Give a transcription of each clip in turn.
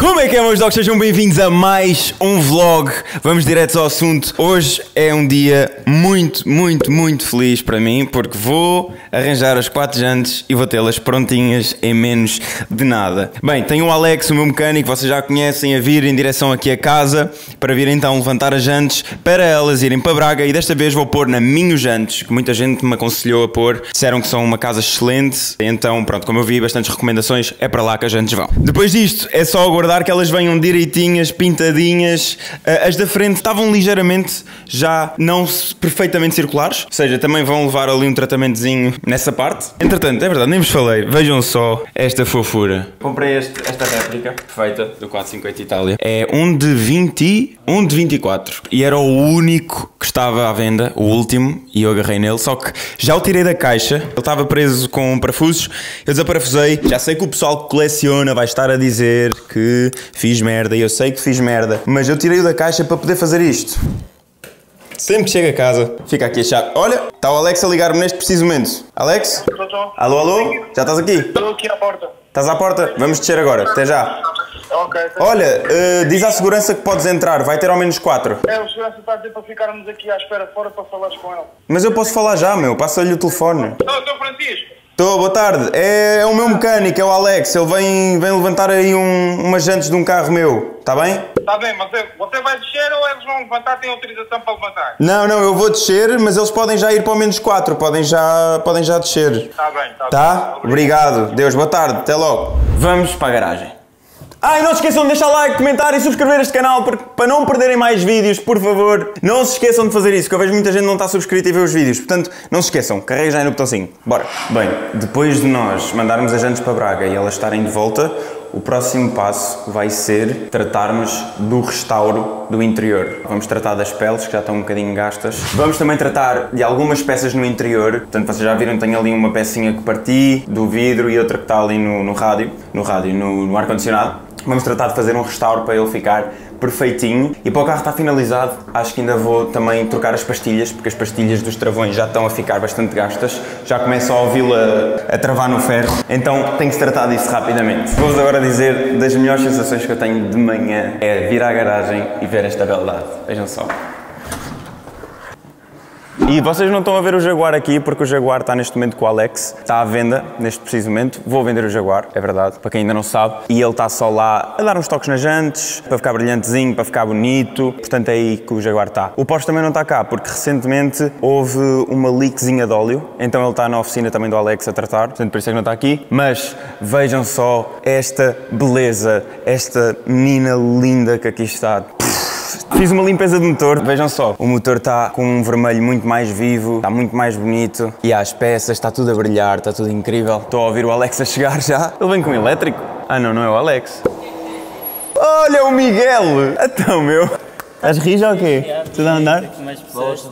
Como é que é, meus dogs? Sejam bem-vindos a mais um vlog. Vamos direto ao assunto. Hoje é um dia muito, muito, muito feliz para mim porque vou arranjar as quatro jantes e vou tê-las prontinhas em menos de nada. Bem, tenho o Alex, o meu mecânico, vocês já conhecem, a vir em direção aqui a casa para vir então levantar as jantes para elas irem para Braga e desta vez vou pôr na Minho Jantes, que muita gente me aconselhou a pôr. Disseram que são uma casa excelente, então pronto, como eu vi bastantes recomendações, é para lá que as jantes vão. Depois disto, é só aguardar que elas venham direitinhas, pintadinhas. Uh, as da frente estavam ligeiramente já não perfeitamente circulares, ou seja, também vão levar ali um tratamentozinho nessa parte. Entretanto, é verdade, nem vos falei, vejam só esta fofura. Comprei este, esta réplica perfeita do 450 Itália. É um de 20, um de 24 e era o único que estava à venda, o último, e eu agarrei nele, só que já o tirei da caixa, ele estava preso com parafusos, eu desaparafusei, já sei que o pessoal que coleciona vai estar a dizer que fiz merda e eu sei que fiz merda, mas eu tirei-o da caixa para poder fazer isto. Sempre que chego a casa, fica aqui a chave. Olha, está o Alex a ligar-me neste preciso momento. Alex? Alô, alô? Já estás aqui? Estou aqui à porta. Estás à porta? Vamos descer agora. Até já. Olha, eh, diz à segurança que podes entrar. Vai ter ao menos quatro. É, o segurança está a dizer para ficarmos aqui à espera fora para falares com ele. Mas eu posso falar já, meu. Passa-lhe o telefone. Estou, estou Francisco. Estou, boa tarde. É, é o meu mecânico, é o Alex. Ele vem, vem levantar aí um, umas jantes de um carro meu. Está bem? Está bem, mas você vai descer ou eles vão levantar? Tem autorização para levantar? Não, não, eu vou descer, mas eles podem já ir para o menos 4, podem já, podem já descer. Está bem, está Tá? bem. Obrigado. Deus, boa tarde, até logo. Vamos para a garagem. Ah, e não se esqueçam de deixar like, comentar e subscrever este canal porque, para não perderem mais vídeos, por favor, não se esqueçam de fazer isso, que eu vejo muita gente não está subscrita e vê os vídeos. Portanto, não se esqueçam, carreguem já aí no botãozinho. Bora. Bem, depois de nós mandarmos as jantes para Braga e elas estarem de volta, o próximo passo vai ser tratarmos do restauro do interior. Vamos tratar das peles, que já estão um bocadinho gastas. Vamos também tratar de algumas peças no interior. Portanto, vocês já viram, tenho ali uma pecinha que parti do vidro e outra que está ali no, no rádio, no rádio, no, no ar-condicionado. Vamos tratar de fazer um restauro para ele ficar perfeitinho. E para o carro estar finalizado, acho que ainda vou também trocar as pastilhas, porque as pastilhas dos travões já estão a ficar bastante gastas. Já começo a ouvi-la a travar no ferro. Então tem que se tratar disso rapidamente. Vou-vos agora dizer das melhores sensações que eu tenho de manhã é vir à garagem e ver esta beldade. Vejam só. E vocês não estão a ver o Jaguar aqui porque o Jaguar está neste momento com o Alex, está à venda neste preciso momento. Vou vender o Jaguar, é verdade, para quem ainda não sabe. E ele está só lá a dar uns toques nas jantes, para ficar brilhantezinho, para ficar bonito. Portanto, é aí que o Jaguar está. O Porsche também não está cá porque recentemente houve uma leakzinha de óleo, então ele está na oficina também do Alex a tratar, portanto, por isso é que não está aqui. Mas vejam só esta beleza, esta menina linda que aqui está. Fiz uma limpeza de motor, vejam só, o motor está com um vermelho muito mais vivo, está muito mais bonito e as peças, está tudo a brilhar, está tudo incrível. Estou a ouvir o Alex a chegar já. Ele vem com elétrico? Ah não, não é o Alex. Olha o Miguel! Então meu, estás rija ou quê? Tudo a andar? Mas pessoas.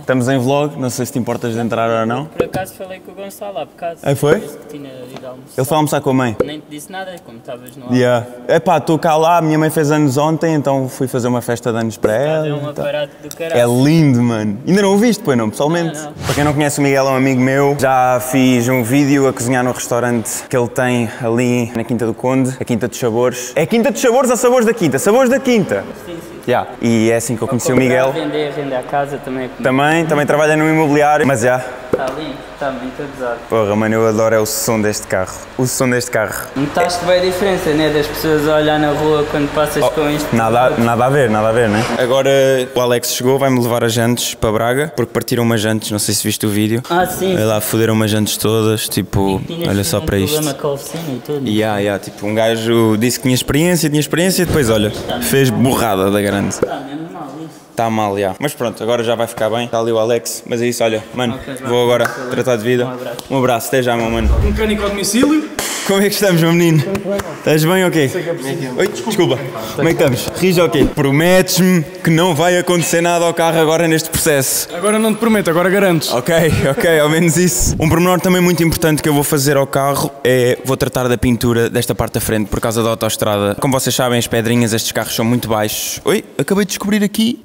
Estamos em vlog, não sei se te importas de entrar ou não. Por acaso falei com o Gonçalo lá por casa. Aí foi? Ido almoçar. Ele foi almoçar com a mãe. Nem te disse nada, como estavas no. Yeah. Epá, estou cá lá, a minha mãe fez anos ontem, então fui fazer uma festa de anos para ela. É um e tal. aparato do É caralho. lindo, mano. Ainda não o viste, pois não, pessoalmente? Não, não. Para quem não conhece, o Miguel é um amigo meu. Já fiz um vídeo a cozinhar no restaurante que ele tem ali na Quinta do Conde, a Quinta dos Sabores. É Quinta dos Sabores ou Sabores da Quinta? Sabores da Quinta. Sim, sim. Yeah. E é assim que eu conheci o Miguel. Vender, vender a casa também. Também, também trabalha no imobiliário, mas já. Está lindo, está muito abusado. Porra, mano, eu adoro é o som deste carro. O som deste carro. Notaste bem a diferença, né? Das pessoas a olhar na rua quando passas com isto. Oh, Nada, nada a ver, nada a ver, né? Agora o Alex chegou, vai-me levar as jantes para Braga, porque partiram umas jantes, não sei se viste o vídeo. Ah, sim. Lá, foderam umas jantes todas, tipo, olha só para isto. problema com a oficina e tudo. Yeah, yeah, tipo, um gajo disse que tinha experiência, tinha experiência, e depois, olha, fez borrada da grande. Mal isso. Está mal, já. Mas pronto, agora já vai ficar bem. Está ali o Alex, mas é isso, olha, mano, Ok, vá. vou agora tratar de vida. Um abraço. Um abraço, até já, meu mano. mecânico ao domicílio. Como é que estamos, meu menino? Estás bem ou quê? Oi, desculpa. Como é que estamos? Rija ou quê? Prometes-me que não vai acontecer nada ao carro agora neste processo. Agora não te prometo, agora garanto. Ok, ok, ao menos isso. Um pormenor também muito importante que eu vou fazer ao carro é vou tratar da pintura desta parte da frente por causa da autoestrada. Como vocês sabem, as pedrinhas, estes carros são muito baixos. Oi, acabei de descobrir aqui.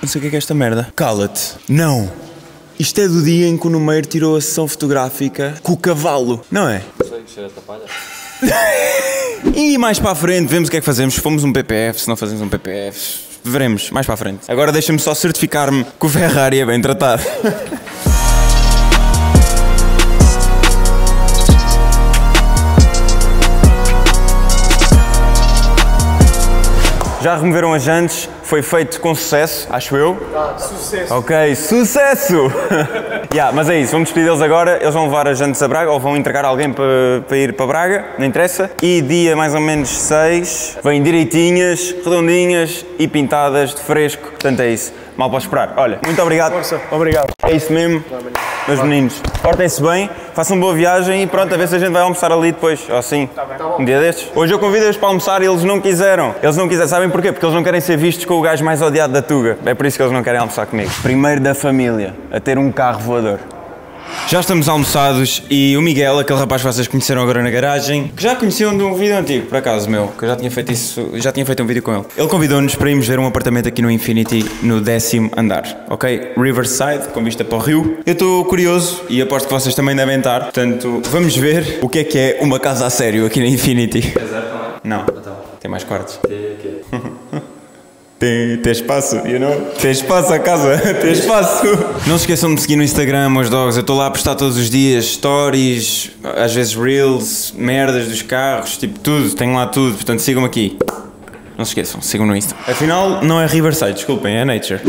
Não sei o que é, que é esta merda. Cala-te. Não. Isto é do dia em que o Numeiro tirou a sessão fotográfica com o cavalo, não é? E mais para a frente vemos o que é que fazemos. Fomos um PPF, se não fazemos um PPF, veremos mais para a frente. Agora deixa-me só certificar-me que o Ferrari é bem tratado. Já removeram as jantes, foi feito com sucesso, acho eu. Sucesso. Ok, sucesso! yeah, mas é isso, vamos despedir deles agora. Eles vão levar as jantes a Braga ou vão entregar alguém para, para ir para Braga, não interessa. E dia mais ou menos 6, vêm direitinhas, redondinhas e pintadas de fresco. Portanto é isso, mal para esperar. Olha, muito obrigado. Força. Obrigado. É isso mesmo, meus meninos. Portem-se bem, façam boa viagem e pronto, a ver se a gente vai almoçar ali depois, ou assim, um dia destes. Hoje eu convido-os para almoçar e eles não quiseram. Eles não quiseram, sabem porquê? Porque eles não querem ser vistos com o gajo mais odiado da Tuga. É por isso que eles não querem almoçar comigo. Primeiro da família a ter um carro voador. Já estamos almoçados e o Miguel, aquele rapaz que vocês conheceram agora na garagem, que já conheciam de um vídeo antigo, por acaso meu, que eu já tinha feito isso, já tinha feito um vídeo com ele. Ele convidou-nos para irmos ver um apartamento aqui no Infinity, no décimo andar, ok? Riverside, com vista para o rio. Eu estou curioso e aposto que vocês também devem estar, portanto, vamos ver o que é que é uma casa a sério aqui na Infinity. Não, tem mais quartos. Tem, tem espaço, you know? Tem espaço a casa, tem espaço. Não se esqueçam de me seguir no Instagram, meus dogs. Eu estou lá a postar todos os dias stories, às vezes reels, merdas dos carros, tipo tudo. Tenho lá tudo, portanto sigam-me aqui. Não se esqueçam, sigam no Insta. Afinal, não é Riverside, desculpem, é Nature.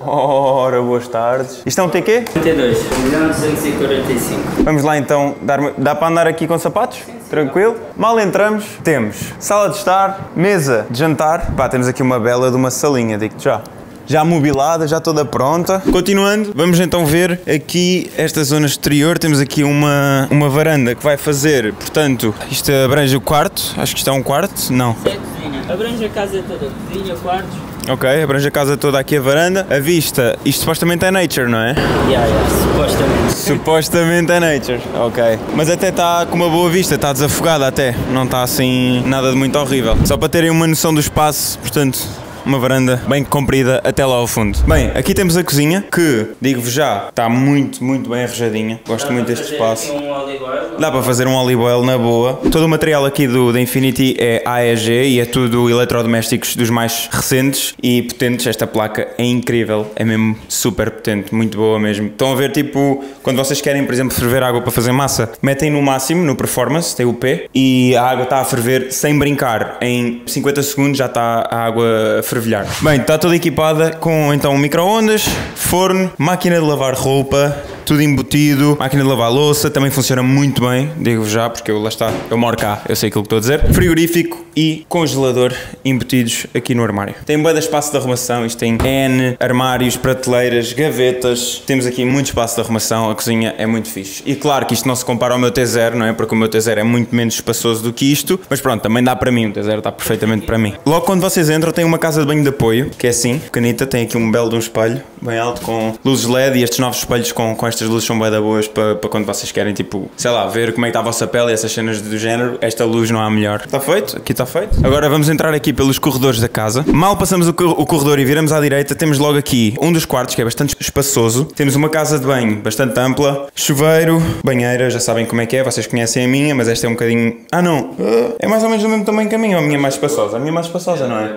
Ora, boas tardes. Isto é um TQ? 32, 245. Vamos lá então, dar, dá para andar aqui com sapatos? Tranquilo? Mal entramos, temos sala de estar, mesa de jantar. Pá, temos aqui uma bela de uma salinha, digo-te já. Já mobilada, já toda pronta. Continuando, vamos então ver aqui esta zona exterior. Temos aqui uma, uma varanda que vai fazer, portanto, isto abrange o quarto. Acho que isto é um quarto? Não. É a cozinha. Abrange a casa toda. Cozinha, quartos. Ok, abrange a casa toda aqui a varanda. A vista, isto supostamente é nature, não é? Yeah, yeah, supostamente. Supostamente é nature, ok. Mas até está com uma boa vista, está desafogada até. Não está assim nada de muito horrível. Só para terem uma noção do espaço, portanto, uma varanda bem comprida até lá ao fundo. Bem, aqui temos a cozinha, que, digo-vos já, está muito, muito bem arranjadinha. Gosto muito deste espaço. Um oil. Dá para fazer um olive oil na boa. Todo o material aqui do, da Infinity é AEG e é tudo eletrodomésticos dos mais recentes e potentes. Esta placa é incrível, é mesmo super potente, muito boa mesmo. Estão a ver, tipo, quando vocês querem, por exemplo, ferver água para fazer massa, metem no máximo, no performance, tem o P, e a água está a ferver sem brincar. Em 50 segundos já está a água a fervilhar. Bem, está toda equipada com então micro-ondas, forno, máquina de lavar roupa, tudo embutido, máquina de lavar louça, também funciona muito bem, digo já, porque eu lá está, eu moro cá, eu sei aquilo que estou a dizer. Frigorífico e congelador embutidos aqui no armário. Tem bué de espaço de arrumação, isto tem N, armários, prateleiras, gavetas, temos aqui muito espaço de arrumação, a cozinha é muito fixe. E claro que isto não se compara ao meu T0, não é? Porque o meu T0 é muito menos espaçoso do que isto, mas pronto, também dá para mim, o T0 está perfeitamente para mim. Logo quando vocês entram tem uma casa de banho de apoio, que é assim, pequenita, tem aqui um belo de um espelho, bem alto, com luzes LED e estes novos espelhos com, com estas luzes são bem da boas para, quando vocês querem, tipo, sei lá, ver como é que está a vossa pele e essas cenas do género, esta luz não há melhor. Está feito? Aqui está feito. Agora vamos entrar aqui pelos corredores da casa. Mal passamos o, cor- o corredor e viramos à direita, temos logo aqui um dos quartos que é bastante espaçoso. Temos uma casa de banho bastante ampla, chuveiro, banheira, já sabem como é que é, vocês conhecem a minha, mas esta é um bocadinho. Ah não, é mais ou menos do mesmo tamanho que a minha, ou a minha é mais espaçosa. A minha é mais espaçosa, não é?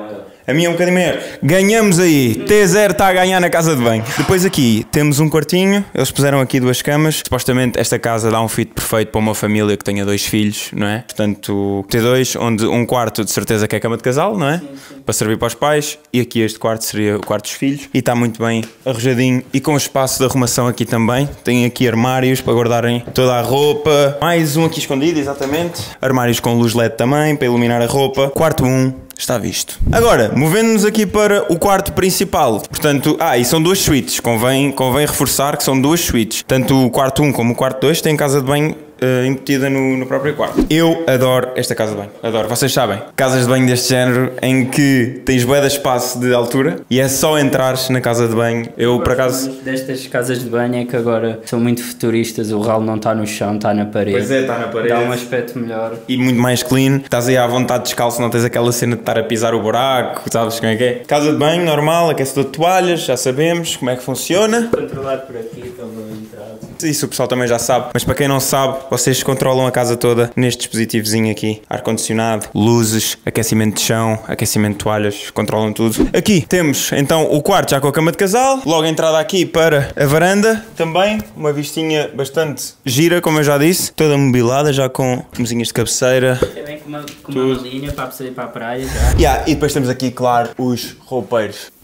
A minha é um bocadinho maior. Ganhamos aí. T0 está a ganhar na casa de banho. Depois aqui temos um quartinho. Eles puseram aqui duas camas. Supostamente esta casa dá um fit perfeito para uma família que tenha dois filhos, não é? Portanto, T2, onde um quarto de certeza que é cama de casal, não é? Para servir para os pais. E aqui este quarto seria o quarto dos filhos. E está muito bem arranjadinho. E com espaço de arrumação aqui também. Tem aqui armários para guardarem toda a roupa. Mais um aqui escondido, exatamente. Armários com luz LED também para iluminar a roupa. Quarto 1. Está visto. Agora, movendo-nos aqui para o quarto principal. Portanto, ah, e são duas suítes. Convém, convém reforçar que são duas suítes. Tanto o quarto 1 como o quarto 2 têm casa de banho eh, embutida no, no próprio quarto. Eu adoro esta casa de banho. Adoro. Vocês sabem, casas de banho deste género em que tens bué de espaço de altura e é só entrares na casa de banho. Eu, por acaso... Destas casas de banho é que agora são muito futuristas, o ralo não está no chão, está na parede. Pois é, está na parede. Dá um aspecto melhor. e muito mais clean. Estás aí à vontade descalço, não tens aquela cena de estar a pisar o buraco, sabes como é que é? Casa de banho normal, aquecedor de toalhas, já sabemos como é que funciona. Controlado por aqui pela entrada. Isso o pessoal também já sabe, mas para quem não sabe, vocês controlam a casa toda neste dispositivozinho aqui: ar-condicionado, luzes, aquecimento de chão, aquecimento de toalhas, controlam tudo. Aqui temos então o quarto já com a cama de casal, logo a entrada aqui para a varanda, também uma vistinha bastante gira, como eu já disse, toda mobilada, já com mesinhas de cabeceira. Também com uma, com uma linha para a para a praia já. Yeah, e depois temos aqui, claro, os roupeiros.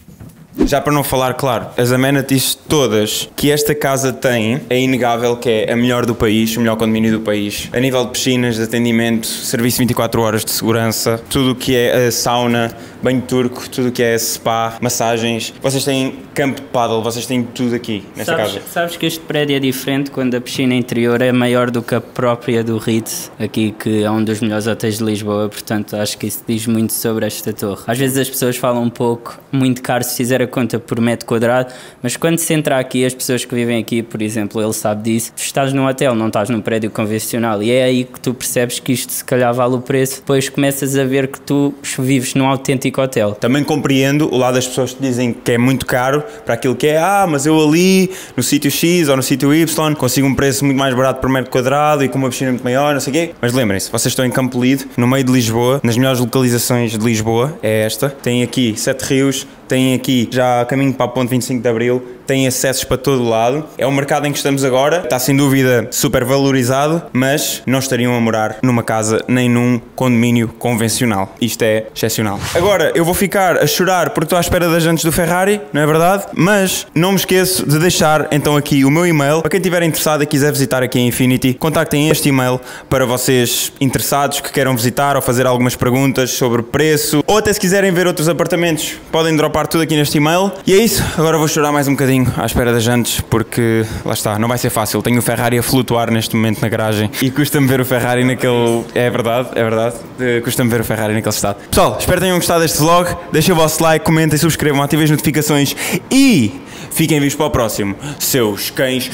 Já para não falar, claro, as amenities todas que esta casa tem, é inegável que é a melhor do país, o melhor condomínio do país. A nível de piscinas, de atendimento, serviço 24 horas de segurança, tudo o que é a sauna, banho turco, tudo o que é spa, massagens. Vocês têm campo de paddle, vocês têm tudo aqui nesta Sabes, casa. sabes que este prédio é diferente quando a piscina interior é maior do que a própria do Ritz, aqui que é um dos melhores hotéis de Lisboa, portanto acho que isso diz muito sobre esta torre. Às vezes as pessoas falam um pouco, muito caro se fizer a conta por metro quadrado, mas quando se entra aqui, as pessoas que vivem aqui, por exemplo, ele sabe disso, tu estás num hotel, não estás num prédio convencional, e é aí que tu percebes que isto se calhar vale o preço, depois começas a ver que tu vives num autêntico hotel. Também compreendo o lado das pessoas que dizem que é muito caro para aquilo que é, ah, mas eu ali, no sítio X ou no sítio Y, consigo um preço muito mais barato por metro quadrado e com uma piscina muito maior, não sei o quê. Mas lembrem-se, vocês estão em Campo Lido, no meio de Lisboa, nas melhores localizações de Lisboa, é esta. Tem aqui Sete Rios, tem aqui já caminho para a ponte 25 de Abril, tem acessos para todo lado. É o mercado em que estamos agora, está sem dúvida super valorizado, mas não estariam a morar numa casa nem num condomínio convencional. Isto é excepcional. Agora, eu vou ficar a chorar porque estou à espera das jantes do Ferrari, não é verdade? Mas não me esqueço de deixar então aqui o meu e-mail. Para quem estiver interessado e quiser visitar aqui a Infinity, contactem este e-mail para vocês interessados que queiram visitar ou fazer algumas perguntas sobre preço ou até se quiserem ver outros apartamentos, podem dropar tudo aqui neste e-mail. E é isso, agora vou chorar mais um bocadinho à espera das jantes porque lá está, não vai ser fácil. Tenho o Ferrari a flutuar neste momento na garagem e custa-me ver o Ferrari naquele. É verdade, é verdade. Eh, Custa-me ver o Ferrari naquele estado. Pessoal, espero que tenham gostado deste vlog. Deixem o vosso like, comentem, subscrevam, ativem as notificações e fiquem vivos para o próximo. Seus cães.